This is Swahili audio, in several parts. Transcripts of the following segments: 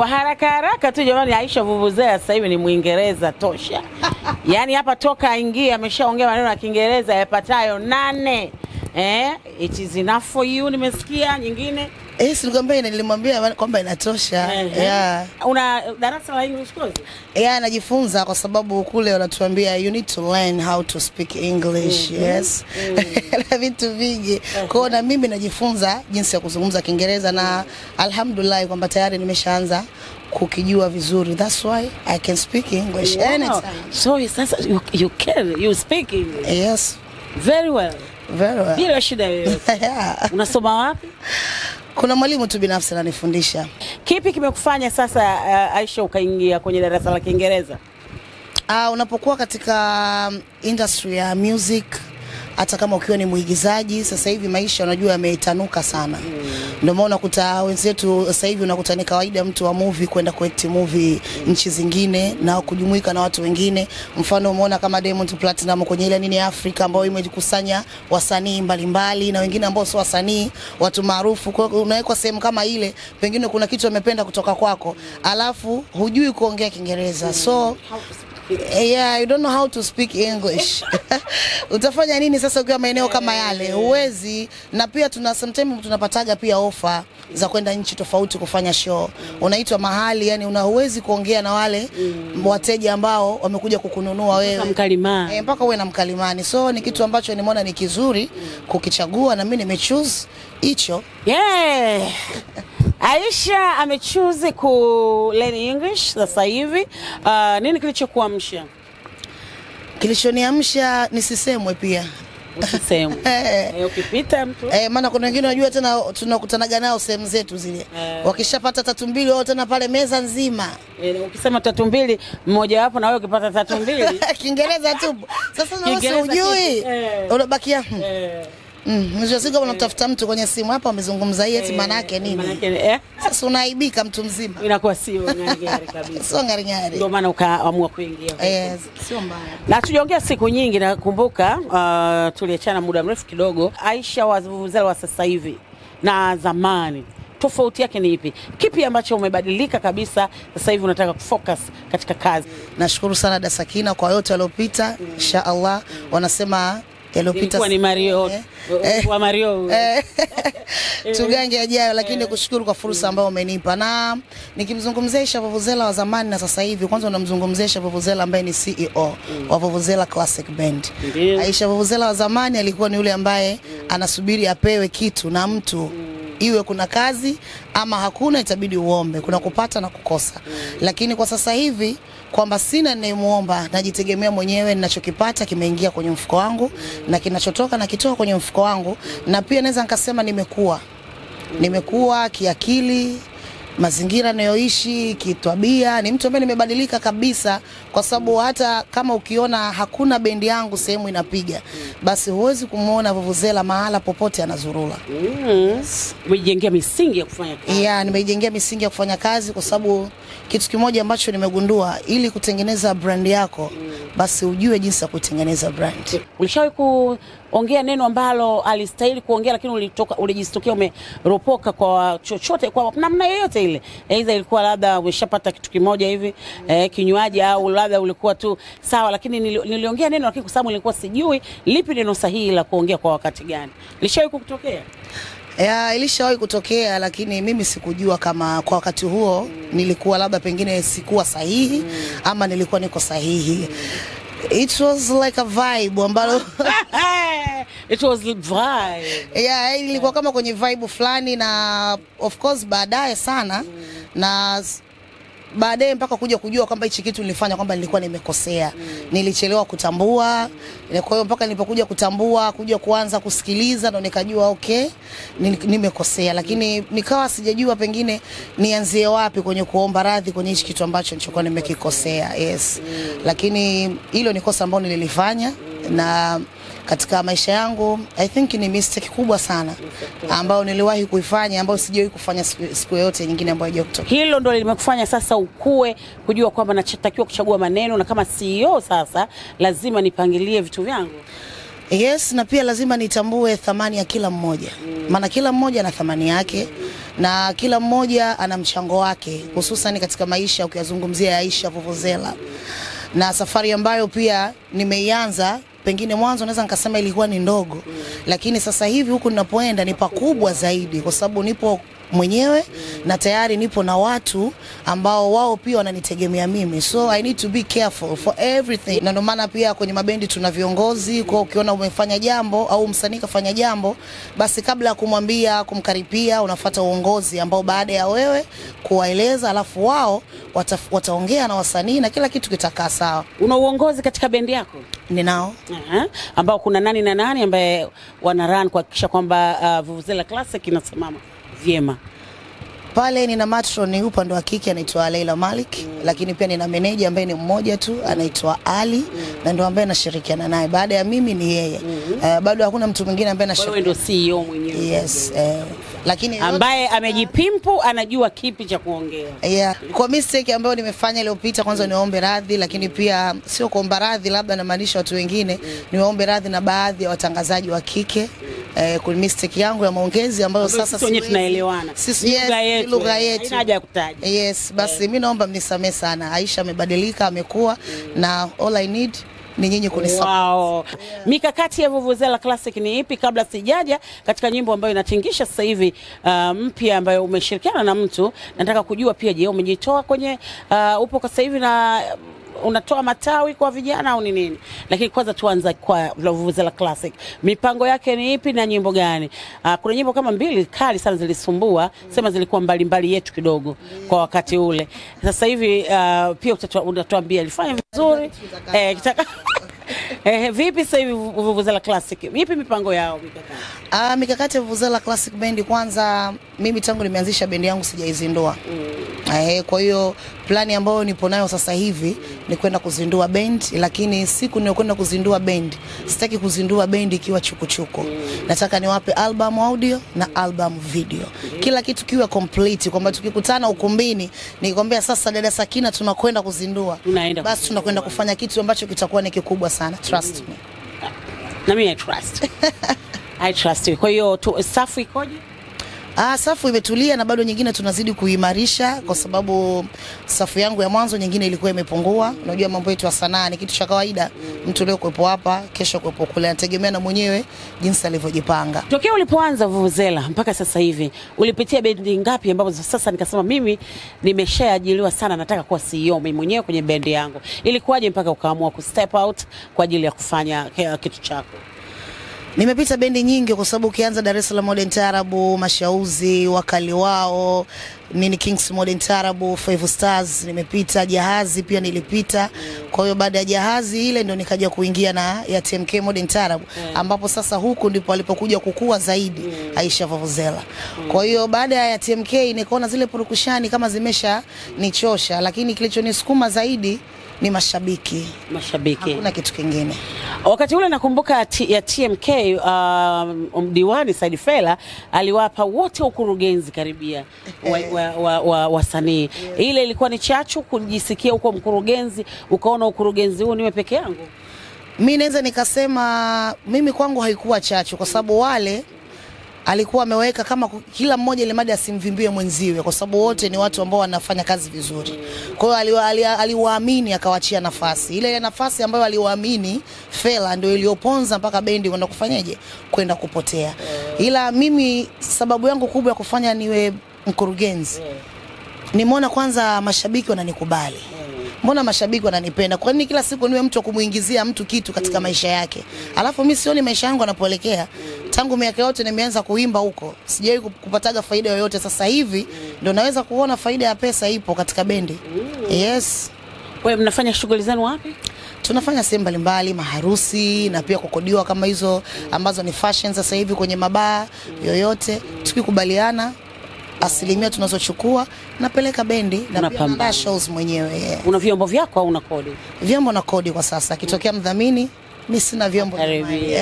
Kwa haraka haraka tu jamani, Aisha Vuvuzela sasa hivi ni Mwingereza tosha. Yaani hapa toka aingie ameshaongea maneno ya Kiingereza yapatayo nane. Eh, it is enough for you. Nimesikia nyingine. Eh, silikwambia nilimwambia kwamba inatosha. Yeah. Una darasa la English course? Yeah, anajifunza kwa sababu kule wanatuambia you need to learn how to speak English. Mm -hmm. Yes. na vitu vingi. Kwa hiyo na mimi najifunza jinsi ya kuzungumza Kiingereza na alhamdulillah kwamba tayari nimeshaanza kukijua vizuri. That's why I can speak English Wow. anytime. So sasa you, you can you speak English Yes. very well. Very well. Bila shida yoyote. yeah. Unasoma wapi? Kuna mwalimu tu binafsi ananifundisha. Kipi kimekufanya sasa uh, Aisha ukaingia kwenye darasa la Kiingereza? Uh, unapokuwa katika um, industry ya music hata kama ukiwa ni mwigizaji, sasa hivi maisha unajua yametanuka sana mm. Ndio maana unakuta wenzetu sasa hivi unakuta ni kawaida mtu wa movie kwenda kuact movie mm. nchi zingine na kujumuika na watu wengine. Mfano umeona kama Diamond Platinum kwenye ile nini Afrika ambayo imejikusanya wasanii mbalimbali na wengine ambao sio wasanii, watu maarufu. Kwa hiyo unawekwa sehemu kama ile, pengine kuna kitu amependa kutoka kwako, alafu hujui kuongea Kiingereza so Yeah, you don't know how to speak English. Utafanya nini sasa ukiwa maeneo kama yale? Huwezi. Na pia tuna sometimes tunapataga pia ofa za kwenda nchi tofauti kufanya show. Unaitwa mahali, yani una huwezi kuongea na wale wateja ambao wamekuja kukununua wewe. Mkalimani. Eh, mpaka uwe na mkalimani. So ni kitu ambacho nimeona ni kizuri kukichagua na mimi nimechoose hicho. Yeah. Aisha amechuzi ku learn English sasa hivi. Uh, nini kilichokuamsha? Kilichoniamsha nisisemwe pia. Eh. Eh, ukipita mtu Eh, maana kuna wengine unajua tena tunakutanaga nao sehemu zetu zile Eh. wakishapata tatu mbili wao tena pale meza nzima eh, ukisema tatu mbili mmoja wapo na wewe ukipata tatu mbili Kiingereza tu. Sasa na wewe ujui. Eh. unabakia hmm. eh, mwisho kama unamtafuta mtu kwenye simu hapa amezungumza hii eti maana yake nini? manake, eh, Sasa unaibika mtu mzima. inakuwa sio ngari kabisa. Sio ngari ngari. Ndio maana ukaamua kuingia. Yes, sio mbaya. na tujaongea siku nyingi, nakumbuka uh, tuliachana muda mrefu kidogo. Aisha wa Vuvuzela wa sasa hivi na zamani, tofauti yake ni ipi? Kipi ambacho umebadilika kabisa sasa hivi unataka kufocus katika kazi? Nashukuru sana Dasakina kwa yote yaliyopita. Insha Allah wanasema yaliyopita ni Mario. Eh, eh, wa Mario. Eh, tugange yajayo, lakini kushukuru kwa fursa ambayo umenipa, na nikimzungumzia Aisha Vuvuzela wa zamani na sasa hivi, kwanza unamzungumzia Vuvuzela ambaye ni CEO wa Vuvuzela Classic Band. Aisha Vuvuzela wa zamani alikuwa ni yule ambaye anasubiri apewe kitu na mtu. Iwe kuna kazi ama hakuna, itabidi uombe, kuna kupata na kukosa. Lakini kwa sasa hivi kwamba sina ninayemuomba, najitegemea mwenyewe, ninachokipata kimeingia kwenye mfuko wangu na kinachotoka nakitoa kwenye mfuko wangu, na pia naweza nikasema nimekuwa nimekuwa kiakili mazingira nayoishi kitwabia, ni mtu ambaye nimebadilika kabisa, kwa sababu hata kama ukiona hakuna bendi yangu sehemu inapiga, basi huwezi kumwona Vuvuzela mahala popote anazurula. Umejijengea misingi ya kufanya kazi. Yeah, nimejijengea misingi ya kufanya kazi kwa sababu kitu kimoja ambacho nimegundua, ili kutengeneza brand yako, basi ujue jinsi ya kutengeneza brand. Ulishawahi kuongea neno ambalo alistahili kuongea, lakini ulitoka ulijistokea umeropoka kwa chochote, kwa namna yoyote ile, aidha ilikuwa labda umeshapata kitu kimoja hivi eh, kinywaji au labda ulikuwa tu sawa, lakini nili, niliongea neno, lakini kwa sababu nilikuwa sijui lipi neno sahihi la kuongea kwa wakati gani. Lishawahi kukutokea? Ya, ilishawahi kutokea lakini mimi sikujua kama kwa wakati huo nilikuwa labda pengine sikuwa sahihi ama nilikuwa niko sahihi. It was like a vibe ambalo It was vibe. yeah, ilikuwa kama kwenye vibe fulani na of course baadaye sana na s- baadaye mpaka kuja kujua kwamba hichi kitu nilifanya kwamba nilikuwa nimekosea. Nilichelewa kutambua. Kwa hiyo mpaka nilipokuja kutambua, kuja kuanza kusikiliza ndo nikajua okay, nimekosea, lakini nikawa sijajua pengine nianzie wapi kwenye kuomba radhi kwenye hichi kitu ambacho nilichokuwa nimekikosea. Yes. Lakini hilo ni kosa ambalo nililifanya na katika maisha yangu I think ni mistake kubwa sana ambayo niliwahi kuifanya ambayo sijawahi kufanya siku, yoyote nyingine ambayo haijawahi kutokea. Hilo ndo limekufanya sasa ukue kujua kwamba natakiwa kuchagua maneno, na kama CEO sasa lazima nipangilie vitu vyangu. Yes, na pia lazima nitambue thamani ya kila mmoja, maana kila mmoja ana thamani yake na kila mmoja ana mchango wake, hususan katika maisha, ukiyazungumzia Aisha Vuvuzela, na safari ambayo pia nimeianza pengine mwanzo naweza nikasema ilikuwa ni ndogo, lakini sasa hivi huku ninapoenda ni pakubwa zaidi, kwa sababu nipo mwenyewe na tayari nipo na watu ambao wao pia wananitegemea mimi, so I need to be careful for everything. Na ndio maana pia kwenye mabendi tuna viongozi, kwa ukiona umefanya jambo au msanii kafanya jambo, basi kabla ya kumwambia kumkaripia, unafuata uongozi ambao baada ya wewe kuwaeleza, alafu wao wata, wataongea na wasanii na kila kitu kitakaa sawa. Una uongozi katika bendi yako? Ninao Aha. ambao kuna nani na nani ambaye wana run kuhakikisha kwamba uh, Vuvuzela Classic inasimama vyema. pale nina matroni ni upande wa kike anaitwa Leila Malik, lakini pia nina meneja ambaye ni mmoja tu anaitwa Ali na ndo ambaye nashirikiana naye. Baada ya mimi ni yeye. Eh, bado hakuna mtu mwingine ambaye Wewe nashirikiana. ndio CEO mwenyewe Yes, eh, lakini ambaye amejipimpu, anajua kipi cha kuongea. Yeah. Kwa mistake ambayo nimefanya iliyopita, kwanza niwaombe radhi, lakini pia sio kuomba radhi, labda namaanisha watu wengine, niwaombe radhi na baadhi ya watangazaji wa kike eh, kwa mistake yangu ya maongezi ambayo sasa sisi tunaelewana. Sisi, lugha yetu, lugha eh. yetu. Haina haja ya kutaja. Yes, basi mimi naomba mnisamee sana. Aisha amebadilika, amekuwa na all I need ni nyinyi kunisupport. Wow. Yeah. Mikakati ya Vuvuzela Classic ni ipi? Kabla sijaja katika nyimbo ambayo inatingisha sasa hivi uh, mpya ambayo umeshirikiana na mtu, nataka kujua pia, je, umejitoa kwenye uh, upo kwa sasa hivi na unatoa matawi kwa vijana au ni nini? Lakini kwanza tuanze kwa Vuvuzela Classic, mipango yake ni ipi na nyimbo gani? Uh, kuna nyimbo kama mbili kali sana zilisumbua, sema zilikuwa mbalimbali yetu kidogo kwa wakati ule. Sasa hivi uh, pia unatuambia utatuambia ilifanya vizuri eh, kitaka Eh, vipi sasa hivi Vuvuzela Classic? Vipi mipango yao mikakati? Ah, mikakati ya Vuvuzela Classic Band, kwanza mimi tangu nimeanzisha bendi yangu sijaizindua. Eh, kwa hiyo plani ambayo nipo nayo sasa hivi ni kwenda kuzindua band, lakini siku ninayokwenda kuzindua band, sitaki kuzindua band ikiwa chukuchuku. Nataka niwape album audio na album video, kila kitu kiwe complete, kwamba tukikutana ukumbini nikwambia sasa, dada Sakina, tunakwenda kuzindua, Tunaenda basi tunakwenda kufanya kitu ambacho kitakuwa ni kikubwa sana, trust me. Na mimi I trust. I trust you. Kwa hiyo safu ikoje? Ah, safu imetulia na bado nyingine tunazidi kuimarisha kwa sababu safu yangu ya mwanzo nyingine ilikuwa imepungua. Unajua mambo yetu ya sanaa ni kitu cha kawaida. Mtu leo kuepo hapa, kesho kuepo kule, anategemea na mwenyewe jinsi alivyojipanga. Tokea ulipoanza Vuvuzela mpaka sasa hivi ulipitia bendi ngapi ambapo sasa nikasema mimi nimeshaajiliwa sana, nataka kuwa CEO mimi mwenyewe kwenye bendi yangu. Ilikuwaje mpaka ukaamua ku step out kwa ajili ya kufanya eh, kitu chako? Nimepita bendi nyingi kwa sababu ukianza Dar es Salaam Modern Tarabu, Mashauzi, Wakali wao, nini Kings Modern Tarabu, Five Stars nimepita, Jahazi pia nilipita. Kwa hiyo baada ya Jahazi ile ndio nikaja kuingia na ya TMK Modern Tarabu ambapo sasa huku ndipo alipokuja kukua zaidi Aisha Vuvuzela. Kwa hiyo baada ya TMK nikaona zile purukushani kama zimesha nichosha, lakini kilichonisukuma zaidi ni mashabiki. Mashabiki. Hakuna kitu kingine. Wakati ule nakumbuka ya TMK um, diwani Said Fela aliwapa wote ukurugenzi karibia wa, wa, wa, wa, wasanii. Ile ilikuwa ni chachu kujisikia huko mkurugenzi, ukaona ukurugenzi huu niwe peke yangu. Mi naweza nikasema mimi kwangu haikuwa chachu, kwa sababu wale alikuwa ameweka kama kila mmoja ile mada asimvimbie mwenziwe, kwa sababu wote ni watu ambao wanafanya kazi vizuri. Kwa hiyo aliwa- ali- aliwaamini akawachia nafasi. Ile nafasi ambayo aliwaamini Fela ndio iliyoponza mpaka bendi kwenda kufanyaje, kwenda kupotea. Ila mimi sababu yangu kubwa ya kufanya niwe mkurugenzi, nimeona kwanza mashabiki wananikubali mbona mashabiki wananipenda? Kwa nini kila siku niwe mtu wa kumuingizia mtu kitu katika maisha yake? Alafu mimi sioni maisha yangu yanapoelekea. Tangu miaka yote nimeanza kuimba huko, sijawahi kupataga faida yoyote. Sasa hivi ndio naweza kuona faida ya pesa ipo katika bendi. Yes, Wewe mnafanya shughuli zenu wapi? tunafanya sehemu mbalimbali, maharusi na pia kukodiwa kama hizo ambazo ni fashion sasa hivi kwenye mabaa yoyote, tukikubaliana asilimia tunazochukua napeleka bendi na pia na shows mwenyewe yeah. Una vyombo vyako au una kodi? vyombo na kodi kwa sasa. Akitokea mdhamini, mi sina vyombo,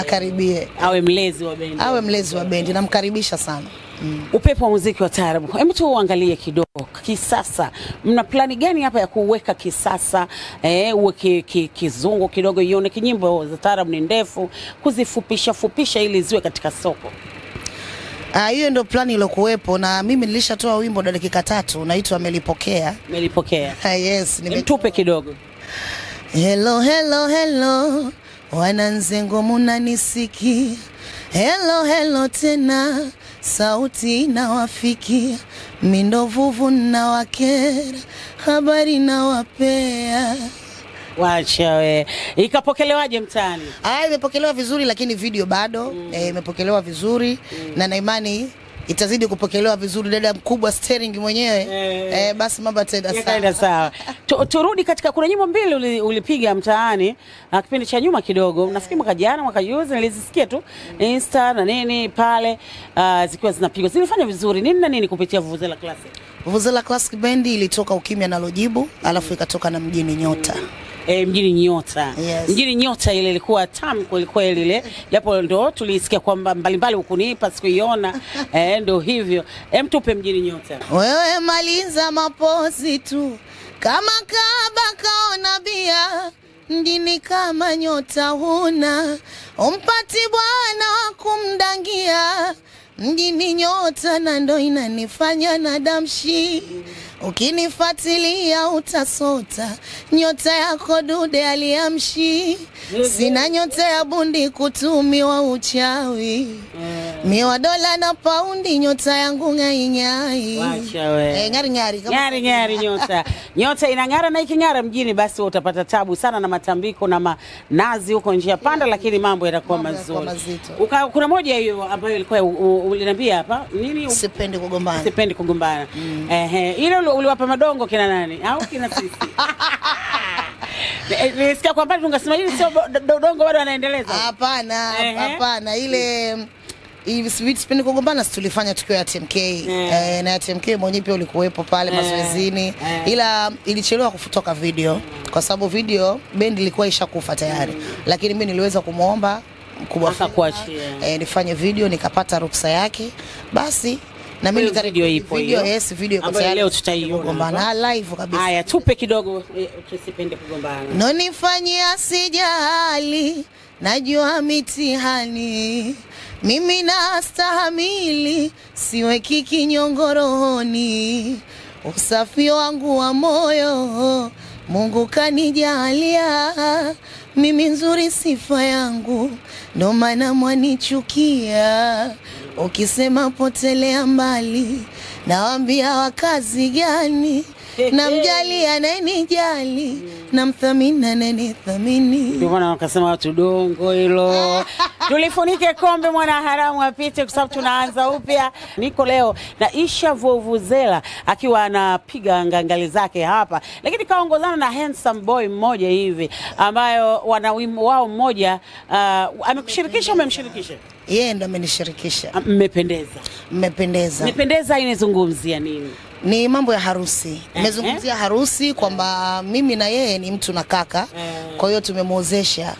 Akaribie. Eh, Awe mlezi wa bendi. awe mlezi wa bendi, namkaribisha sana. Mm. Upepo wa muziki wa taarabu, hebu tu uangalie kidogo kisasa. Mna plani gani hapa ya kuweka kisasa eh, uwe ki, ki, kizungu kidogo, ione kinyimbo za taarabu ni ndefu, kuzifupisha fupisha ili ziwe katika soko. Ah, hiyo ndio plani iliyokuwepo na mimi nilishatoa wimbo na dakika tatu unaitwa Melipokea. Melipokea. Ah, yes, nime... Mtupe kidogo. Hello, hello, hello, wananzengo munanisiki. Hello, hello tena, sauti inawafikia. Mindovuvu nawakera, habari nawapea. Wacha we. Ikapokelewaje mtaani? Ah, imepokelewa vizuri lakini video bado mm. eh, imepokelewa vizuri na na imani itazidi kupokelewa vizuri. Dada mkubwa Sterling mwenyewe Eh. eh, basi mambo yataenda sawa. sawa. Tu, turudi katika kuna nyimbo mbili uli, ulipiga mtaani na kipindi cha nyuma kidogo. Nafikiri mwaka jana, mwaka juzi nilizisikia tu Insta na nini pale uh, zikiwa zinapigwa. Zilifanya vizuri. Nini na nini kupitia Vuvuzela Classic? Vuvuzela Classic bendi ilitoka Ukimya na Lojibu, alafu ikatoka na Mjini Nyota. E, mjini Nyota. Yes. Mjini Nyota ile ilikuwa tamu kweli kweli ile. Japo ndo tulisikia kwamba mbalimbali hukunipa sikuiona. eh, ndo hivyo. Em tupe mjini Nyota. Wewe maliza mapozi tu kama kaba kaona bia mjini kama nyota huna umpati bwana wa kumdangia mjini nyota na ndo inanifanya na damshi ukinifuatilia utasota. Nyota yako dude aliamshi. Sina nyota ya bundi kutumiwa uchawi miwa dola na paundi nyota yangu ng'aing'ai Wacha we. Eh, ng'ari ng'ari kama- Ng'ari ng'ari nyota. Nyota inang'ara na iking'ara mjini basi wewe utapata tabu sana na matambiko na manazi huko njia panda lakini mambo yatakuwa mazuri. Uka, kuna moja hiyo ambayo ilikuwa uliniambia hapa nini? sipendi kugombana Sipendi kugombana. Ehe, ile uliwapa madongo kina nani? Au kina sisi? Nisikia Nilisikia kwa mbali tungasema hili sio dongo bado anaendeleza. hapana hapana ile hivi sipendi kugombana tulifanya tukio ya TMK eh, na ya TMK mwenyewe pia ulikuwepo pale Eh. mazoezini Eh. ila ilichelewa kutoka video kwa sababu video bendi ilikuwa ishakufa tayari mm. lakini mimi niliweza kumwomba mkubwa Akakuachia. eh, nifanye video nikapata ruksa yake basi na mimi hiyo video ipo video hiyo, yes video iko tayari leo tutaiona live kabisa. Haya, tupe kidogo eh, tusipende kugombana. nonifanyia sijali, najua mitihani, mimi nastahamili, siweki kinyongoroni. Usafi wangu wa moyo Mungu kanijalia, mimi nzuri sifa yangu, ndo maana mwanichukia. Ukisema potelea mbali, nawambia wakazi gani? na namjali anayenijali namthamini anayenithamini Ndio maana wakasema watu dongo hilo. Tulifunike kombe mwana haramu apite, kwa sababu tunaanza upya. Niko leo na Isha Vuvuzela akiwa anapiga ngangali zake hapa, lakini kaongozana na handsome boy mmoja hivi ambayo wana wimbo wao mmoja. Uh, amekushirikisha, umemshirikisha? Yeye ndo amenishirikisha Ah, Mmependeza, mmependeza mmependeza. Inazungumzia nini? ni mambo ya harusi nimezungumzia harusi kwamba mimi na yeye ni mtu na kaka Eh. kwa hiyo tumemwozesha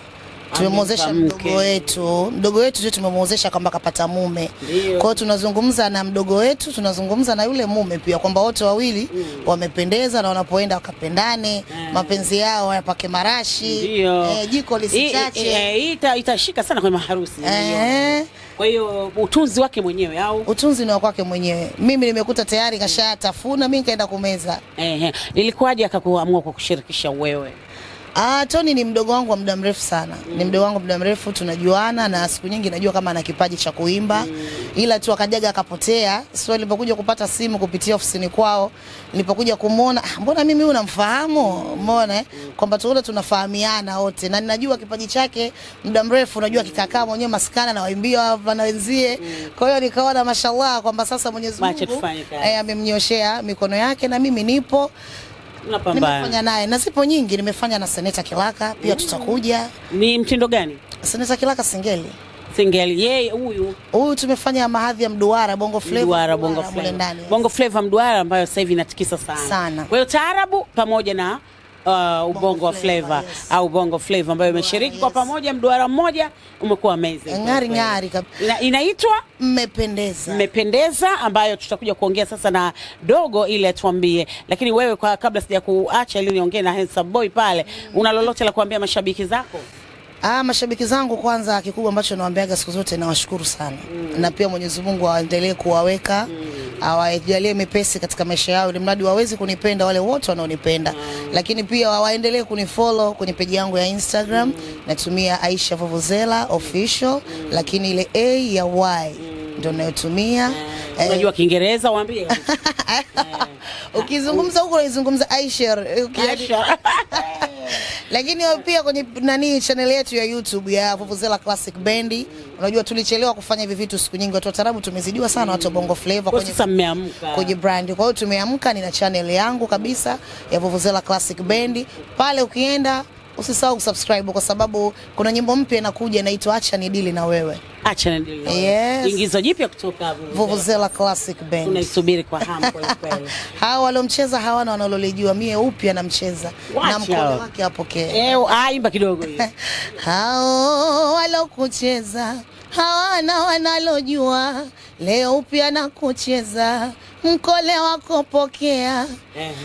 tumemwozesha mdogo wetu. Mdogo wetu ndio tumemwozesha kwamba kapata mume. Kwa hiyo tunazungumza na mdogo wetu tunazungumza na yule mume pia kwamba wote wawili mm. wamependeza na wanapoenda wakapendane mapenzi yao yapake marashi. Eh, jiko lisichache. lisichache hii- e, ita- itashika sana kwenye maharusi. eh, Kwa hiyo utunzi wake mwenyewe au? Utunzi ni wa kwake mwenyewe. Mimi nimekuta tayari kashatafuna mimi nikaenda kumeza. Ehe, ilikuwaje akakuamua kwa kushirikisha wewe? Ah, Tony ni mdogo wangu wa muda mrefu sana. Mm. Ni mdogo wangu wa muda mrefu, tunajuana na siku nyingi najua kama ana kipaji cha kuimba. Mm. Ila tu akajaga akapotea. So nilipokuja kupata simu kupitia ofisini kwao, nilipokuja kumuona, ah, mbona mimi huyu namfahamu? Umeona eh? Kwamba tuone tunafahamiana wote. Na ninajua kipaji chake muda mrefu, najua kikakaa mwenyewe maskana na waimbia hapa na wenzie. Kwa hiyo nikaona mashallah kwamba sasa Mwenyezi Mungu eh, amemnyoshea mikono yake na mimi nipo. Nimefanya naye na zipo nyingi nimefanya na seneta Kilaka pia mm. tutakuja Ni mtindo gani? seneta Kilaka Singeli Singeli yeye huyu huyu tumefanya mahadhi ya mduara bongo flava mduara bongo flavor flava. Bongo flava mduara ambayo sasa hivi inatikisa sana. Sana. Kwa hiyo taarabu pamoja na uh, ubongo wa flava, yes. au bongo flava ambayo imeshiriki kwa pamoja mduara mmoja umekuwa amazing. ng'ari ng'ari kabisa. Inaitwa mmependeza mmependeza ambayo tutakuja kuongea sasa na dogo ili atuambie, lakini wewe kwa kabla sija kuacha ili niongee na handsome boy pale, mm. una lolote la kuambia mashabiki zako? Ah, mashabiki zangu kwanza, kikubwa ambacho nawaambiaga siku zote nawashukuru sana mm. na pia Mwenyezi Mungu aendelee kuwaweka awajalie mepesi katika maisha yao, ili mradi waweze kunipenda wale wote wanaonipenda, lakini pia waendelee kunifollow kwenye peji yangu ya Instagram. Natumia Aisha Vuvuzela official, lakini ile A ya Y ndio nayotumia Eh, Unajua Kiingereza waambie. ukizungumza huko unaizungumza Aisha uki- Aisha. lakini pia kwenye nani channel yetu ya YouTube ya Vuvuzela Classic Bendi, unajua tulichelewa kufanya hivi vitu siku nyingi, watu wa tarabu tumezidiwa sana, watu wa bongo flavor kwenye sasa mmeamka. kwenye brand. Kwa hiyo tumeamka, nina channel yangu kabisa ya Vuvuzela Classic Bendi. Pale ukienda usisahau kusubscribe kwa sababu kuna nyimbo mpya inakuja inaitwa acha ni dili na wewe. Acha ni dili na wewe. Yes. Ingizo jipya kutoka Vuvuzela. Classic Band. Tunaisubiri kwa hamu kweli kweli. Hawa waliomcheza hawana wanalolijua, mie upya namcheza na mkono wake apokee. Eh, aimba kidogo hiyo. Hao walokucheza hawana wanalojua, leo upya na kucheza mkole wako pokea.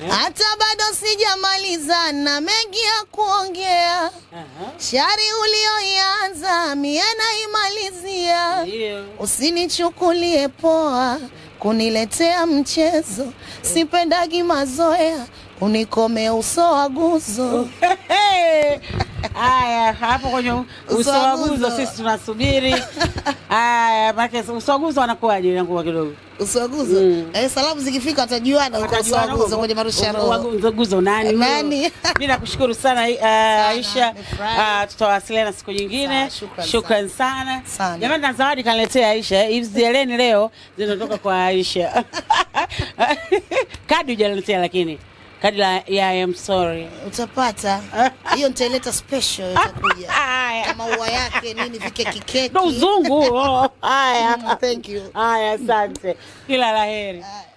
Hata bado sijamaliza na mengi ya kuongea, shari ulioianza mie naimalizia. Usinichukulie poa kuniletea mchezo, sipendagi mazoea, unikome uso wa guzo. Haya, hapo kwenye Uso usowaguzo sisi tunasubiri. Haya, maana usowaguzo wanakuwaje inakuwa kidogo. Uso mm. eh, salamu zikifika watajuana huko uso wa guzo kwenye marushano. Usowaguzo nani? Nani? Mimi nakushukuru sana uh, Aisha. Uh, tutawasiliana siku nyingine. Shukrani shukran Shukran sana. Jamani, na zawadi kaniletea Aisha. Hizi zieleni leo zinatoka kwa Aisha. Kadi hujaniletea lakini. Kadi ya I am sorry. Utapata hiyo, nitaileta special, itakuja Haya. kama ua yake nini, vike kikeki. Ndo uzungu. Haya. Mm, Thank you. Haya, asante. Kila la heri. Haya.